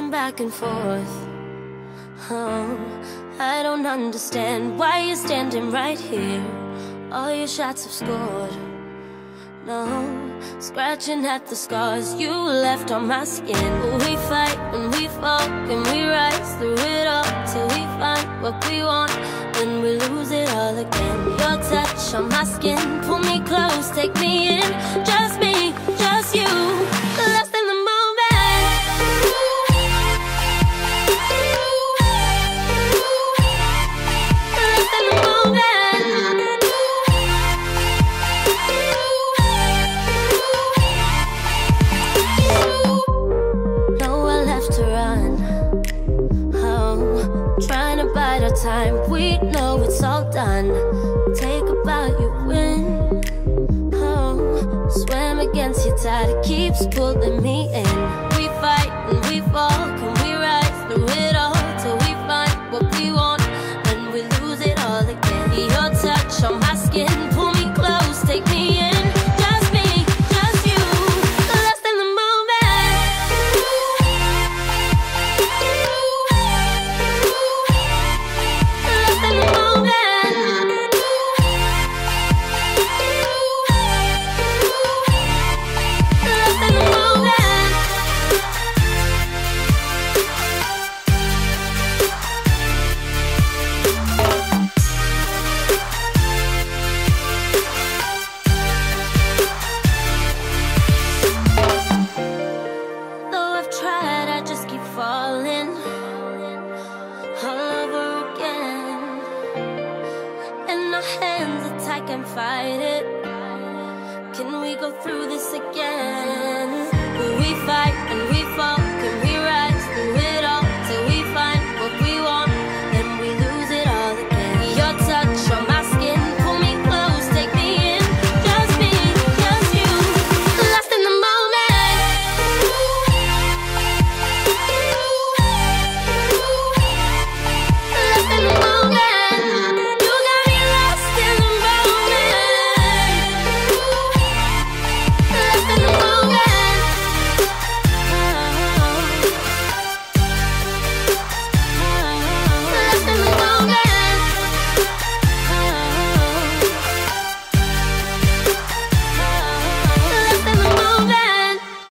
back and forth. Oh, I don't understand why you're standing right here. All your shots have scored. No, scratching at the scars you left on my skin. We fight and we fall and we rise through it all till we find what we want. Then we lose it all again. Your touch on my skin, pull me close, take me in. Just me, bide our time. We know it's all done. Take a bow, you win. Oh, swim against your tide. It keeps pulling me in. Hands tight, can fight it. Can we go through this again?